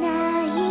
ない